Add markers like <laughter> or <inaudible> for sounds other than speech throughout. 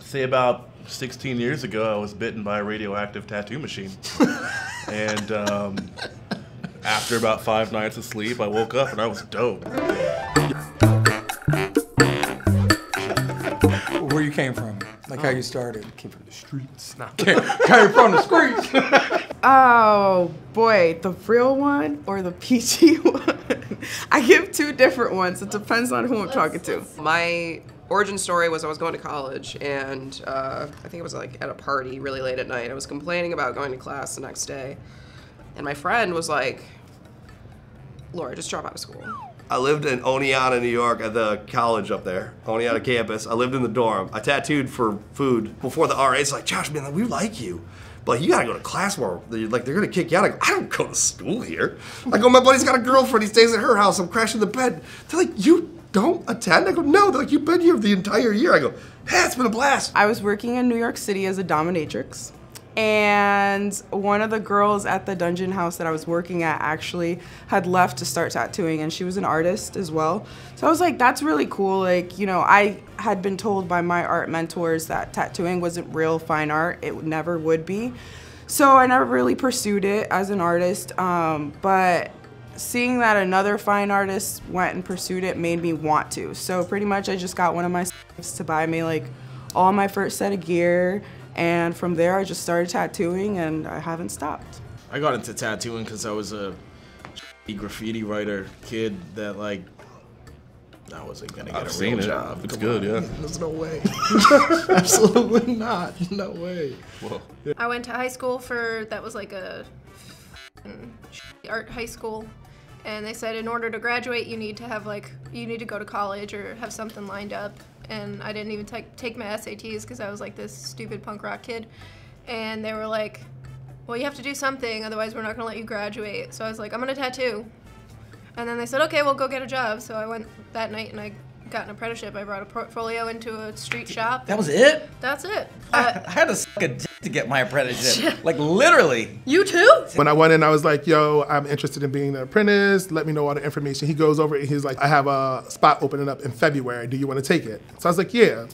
say about 16 years ago, I was bitten by a radioactive tattoo machine. <laughs> and um, after about five nights of sleep, I woke up and I was dope. Where you came from, like how you started. Came from the streets. No. <laughs> came, came from the streets. <laughs> Oh boy, the real one or the PG one? I give two different ones. It depends on who I'm talking to. My origin story was I was going to college and uh, I think it was like at a party really late at night. I was complaining about going to class the next day. And my friend was like, Laura, just drop out of school. I lived in Oneonta, New York, at the college up there, Oneonta campus. I lived in the dorm. I tattooed for food before the RA's like, Josh, man, we like you. But you gotta go to class more. They're, like, they're gonna kick you out. I, go, I don't go to school here. I go, my buddy's got a girlfriend. He stays at her house. I'm crashing the bed. They're like, you don't attend? I go, no. They're like, you've been here the entire year. I go, hey, it's been a blast. I was working in New York City as a dominatrix. And one of the girls at the dungeon house that I was working at actually had left to start tattooing, and she was an artist as well. So I was like, that's really cool. Like, you know, I had been told by my art mentors that tattooing wasn't real fine art, it never would be. So I never really pursued it as an artist. Um, but seeing that another fine artist went and pursued it made me want to. So pretty much I just got one of my to buy me like all my first set of gear and from there, I just started tattooing, and I haven't stopped. I got into tattooing because I was a <laughs> graffiti writer kid that like I wasn't gonna get I've a seen real it. job. It's Come good, on. yeah. <laughs> There's no way. <laughs> Absolutely not. No way. Whoa. I went to high school for that was like a art high school, and they said in order to graduate you need to have like you need to go to college or have something lined up. And I didn't even take take my SATs because I was like this stupid punk rock kid, and they were like, "Well, you have to do something, otherwise we're not gonna let you graduate." So I was like, "I'm gonna tattoo," and then they said, "Okay, well go get a job." So I went that night and I got an apprenticeship. I brought a portfolio into a street shop. That was it? That's it. I, uh, I had to suck a dick to get my apprenticeship. <laughs> like literally. you too? When I went in, I was like, yo, I'm interested in being an apprentice. Let me know all the information. He goes over and he's like, I have a spot opening up in February. Do you want to take it? So I was like, yeah.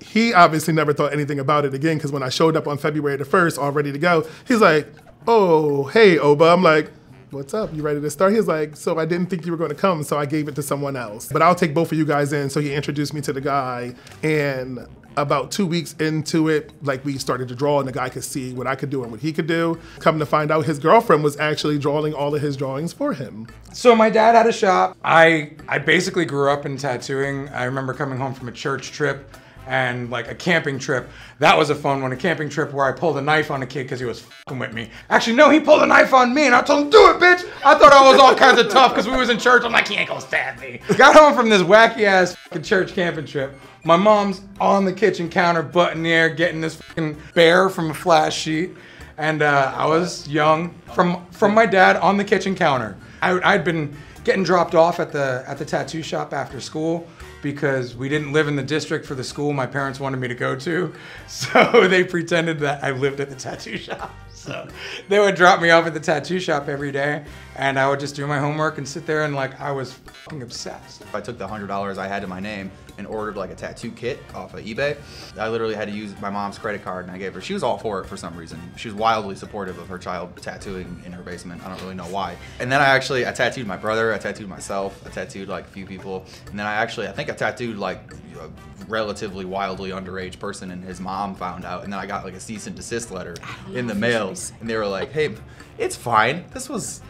He obviously never thought anything about it again because when I showed up on February the 1st, all ready to go, he's like, oh, hey, Oba. I'm like, what's up? You ready to start? He's like, so I didn't think you were going to come, so I gave it to someone else. But I'll take both of you guys in. So he introduced me to the guy. And about two weeks into it, like we started to draw, and the guy could see what I could do and what he could do. Come to find out, his girlfriend was actually drawing all of his drawings for him. So my dad had a shop. I I basically grew up in tattooing. I remember coming home from a church trip and like a camping trip. That was a fun one. A camping trip where I pulled a knife on a kid because he was fucking with me. Actually, no, he pulled a knife on me and I told him, do it, bitch. I thought I was all kinds of tough because we was in church. I'm like, he ain't gonna stab me. Got home from this wacky ass fucking church camping trip. My mom's on the kitchen counter, butt in the air, getting this fucking bear from a flash sheet. And uh, I was young from from my dad on the kitchen counter. I, I'd been getting dropped off at the at the tattoo shop after school because we didn't live in the district for the school my parents wanted me to go to. <laughs> So they pretended that I lived at the tattoo shop. So they would drop me off at the tattoo shop every day, and I would just do my homework and sit there and like I was fucking obsessed. I took the hundred dollars I had to my name and ordered like a tattoo kit off of eBay. I literally had to use my mom's credit card and I gave her. She was all for it for some reason. She was wildly supportive of her child tattooing in her basement. I don't really know why. And then I actually I tattooed my brother. I tattooed myself. I tattooed like a few people. And then I actually I think I tattooed like a relatively wildly underage person and his mom found out. And then I got like a cease and desist letter in the mail. And they were like, "Hey, it's fine. This was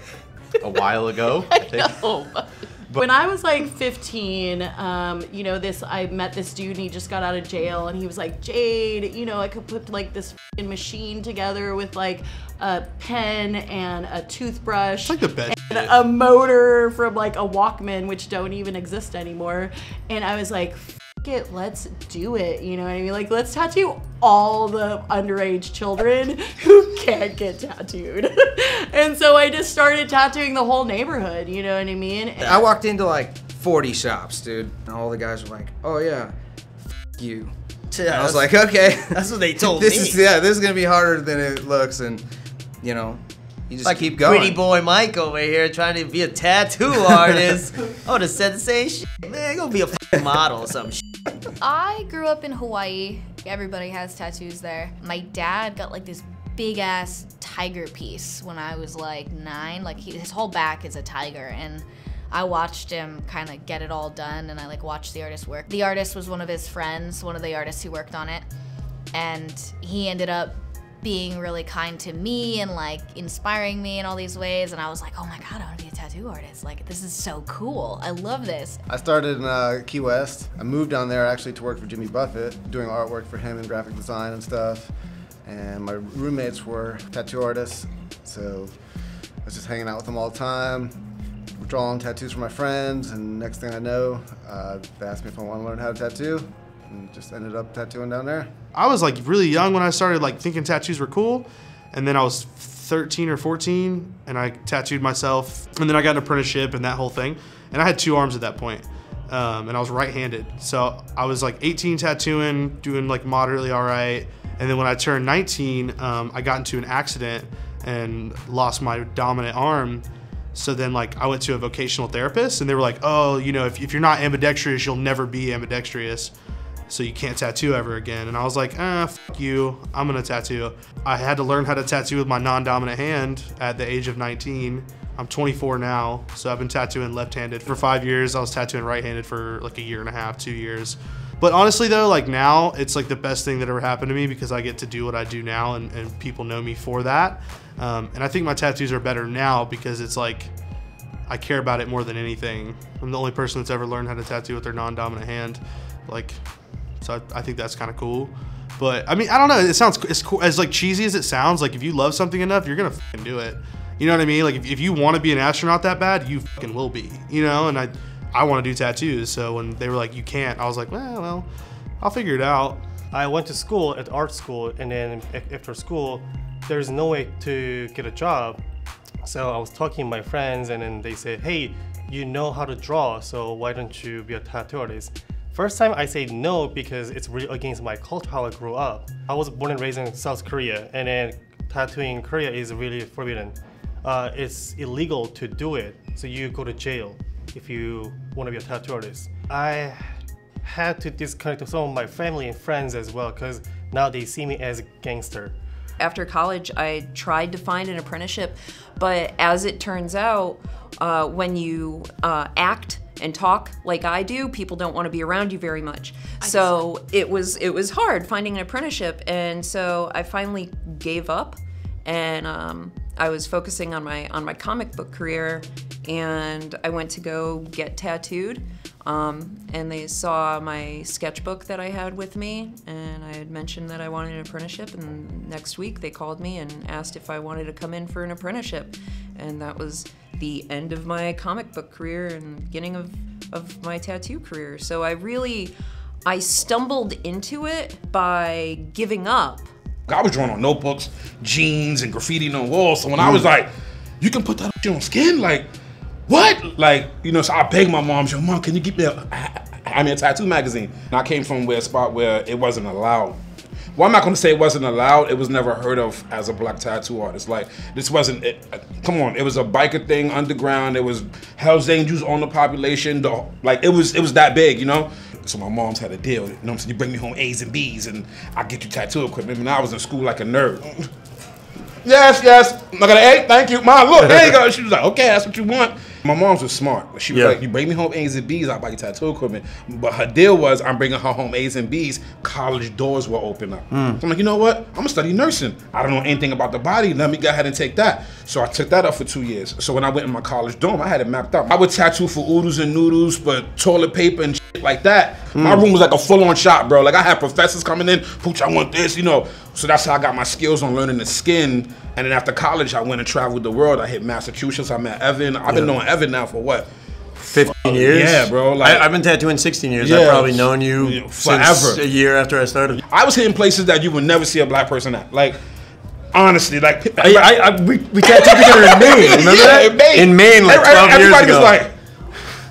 a while ago." <laughs> I think. know. when I was like 15, um, you know, this I met this dude and he just got out of jail and he was like, Jade, you know, I could put like this fing machine together with like a pen and a toothbrush. like the best and shit. a motor from like a Walkman, which don't even exist anymore. And I was like, it, let's do it. You know what I mean? Like, let's tattoo all the underage children <laughs> who can't get tattooed. <laughs> and so I just started tattooing the whole neighborhood. You know what I mean? I walked into like 40 shops, dude, and all the guys were like, "Oh yeah, f- you." And I was like, "Okay." That's what they <laughs> told this me. Is, yeah, this is gonna be harder than it looks, and you know, you just like keep going. Pretty boy Mike over here trying to be a tattoo artist. I would have said the same shit. Man, go be a model or some shit. I grew up in Hawaii. Everybody has tattoos there. My dad got like this big ass tiger piece when I was like nine. Like he, his whole back is a tiger, and I watched him kind of get it all done, and I like watched the artist work. The artist was one of his friends, one of the artists who worked on it, and he ended up being really kind to me and like inspiring me in all these ways and I was like, "Oh my god, I want to be a tattoo artist. Like this is so cool. I love this." I started in uh, Key West. I moved down there actually to work for Jimmy Buffett, doing artwork for him and graphic design and stuff. And my roommates were tattoo artists, so I was just hanging out with them all the time, drawing tattoos for my friends. And next thing I know, uh, they asked me if I want to learn how to tattoo, and just ended up tattooing down there. I was like really young when I started like thinking tattoos were cool, and then I was 13 or 14 and I tattooed myself, and then I got an apprenticeship and that whole thing, and I had two arms at that point, um, and I was right-handed, so I was like 18 tattooing, doing like moderately all right, and then when I turned 19, um, I got into an accident and lost my dominant arm. So then, like, I went to a vocational therapist, and they were like, "Oh, you know, if, if you're not ambidextrous, you'll never be ambidextrous." So you can't tattoo ever again. And I was like, ah, you, I'm gonna tattoo. I had to learn how to tattoo with my non-dominant hand at the age of 19. I'm 24 now, so I've been tattooing left-handed for five years. I was tattooing right-handed for like a year and a half, two years. But honestly though, like now, it's like the best thing that ever happened to me because I get to do what I do now and, and people know me for that. Um, and I think my tattoos are better now because it's like, I care about it more than anything. I'm the only person that's ever learned how to tattoo with their non-dominant hand. Like, so I, I think that's kind of cool. But I mean, I don't know. It sounds as as like cheesy as it sounds. Like if you love something enough, you're gonna do it. You know what I mean? Like if, if you want to be an astronaut that bad, you fucking will be. You know? And I I want to do tattoos. So when they were like you can't, I was like, well, well, I'll figure it out. I went to school at art school, and then after school, there's no way to get a job. So I was talking to my friends, and then they said, "Hey, you know how to draw, so why don't you be a tattoo artist?" First time I say no because it's really against my culture how I grew up. I was born and raised in South Korea and then tattooing in Korea is really forbidden. Uh, it's illegal to do it, so you go to jail if you want to be a tattoo artist. I had to disconnect some of my family and friends as well because now they see me as a gangster. After college, I tried to find an apprenticeship, but as it turns out, uh, when you uh, act and talk like I do, people don't want to be around you very much. So it was it was hard finding an apprenticeship, and so I finally gave up, and um, I was focusing on my on my comic book career, and I went to go get tattooed. Um, and they saw my sketchbook that I had with me, and I had mentioned that I wanted an apprenticeship. And next week they called me and asked if I wanted to come in for an apprenticeship, and that was the end of my comic book career and beginning of, of my tattoo career. So I really, I stumbled into it by giving up. I was drawing on notebooks, jeans, and graffiti on walls. So when I was mm. like, you can put that shit on skin, like, what? Like, you know, so I begged my mom, yo, mom, can you get me a, I mean, a tattoo magazine? And I came from where a spot where it wasn't allowed. Well, I'm not going to say it wasn't allowed. It was never heard of as a black tattoo artist. Like this wasn't. It, uh, come on, it was a biker thing underground. It was Hell's Angels on the population. The, like it was. It was that big, you know. So my mom's had a deal. You know, what I'm saying you bring me home A's and B's, and I get you tattoo equipment. And I was in school like a nerd. Yes, yes. I got an A. Thank you, mom. Look, there you go. <laughs> She was like, okay, that's what you want. My mom's was smart. She was Yeah. like, you bring me home A's and B's, I'll buy you tattoo equipment. But her deal was, I'm bringing her home A's and B's. College doors will open up. Mm. So I'm like, you know what? I'm gonna study nursing. I don't know anything about the body. Let me go ahead and take that. So I took that up for two years. So when I went in my college dorm, I had it mapped out. I would tattoo for oodles and noodles, but toilet paper and shit like that. My Mm. room was like a full-on shop, bro. Like I had professors coming in, Pooch, I want this, you know. So that's how I got my skills on learning the skin. And then after college, I went and traveled the world. I hit Massachusetts. I met Evan. I've been Yeah. knowing Evan now for what? 15 years? Yeah, bro. Like I, have been tattooing 16 years. Yeah. I've probably known you forever. a year after I started. I was hitting places that you would never see a black person at. Like, honestly, like I, I, I, we, we tattooed together in Maine. <laughs> Remember Yeah, that? In Maine, In Maine, like Every- 12 years everybody ago. was like,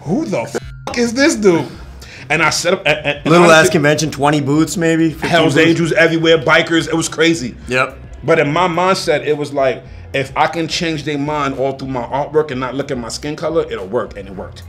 "Who the f- is this dude?" And I set up. And, and- and Little ass convention, 20 booths maybe. 15 Hell's booths. Angels everywhere, bikers. It was crazy. Yep. But in my mindset, it was like, if I can change their mind all through my artwork and not look at my skin color, it'll work, and it worked.